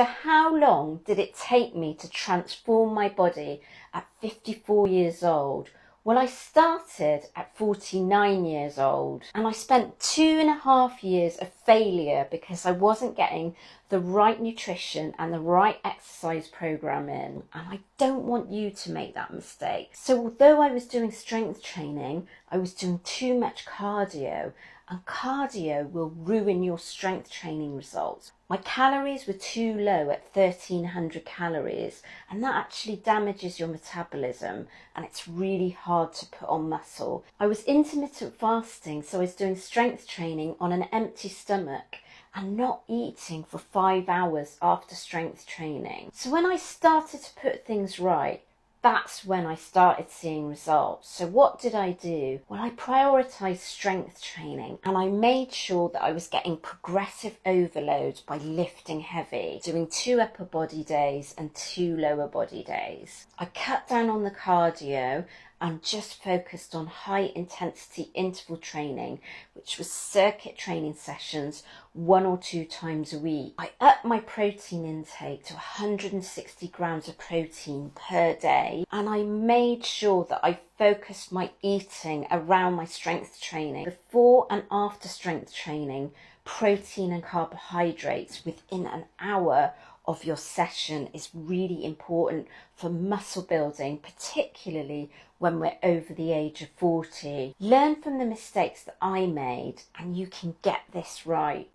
So how long did it take me to transform my body at 54 years old? Well, I started at 49 years old and I spent two and a half years of failure because I wasn't getting the right nutrition and the right exercise program in. And I don't want you to make that mistake. So, although I was doing strength training, I was doing too much cardio and cardio will ruin your strength training results. My calories were too low at 1300 calories, and that actually damages your metabolism and it's really hard to put on muscle. I was intermittent fasting, so I was doing strength training on an empty stomach and not eating for five hours after strength training. So when I started to put things right, that's when I started seeing results. So, what did I do? Well, I prioritized strength training and I made sure that I was getting progressive overload by lifting heavy, doing two upper body days and two lower body days. I cut down on the cardio and just focused on high intensity interval training, which was circuit training sessions one or two times a week. I upped my protein intake to 160 grams of protein per day, and I made sure that I focused my eating around my strength training. Before and after strength training, protein and carbohydrates within an hour of your session is really important for muscle building, particularly when we're over the age of 40. Learn from the mistakes that I made, and you can get this right.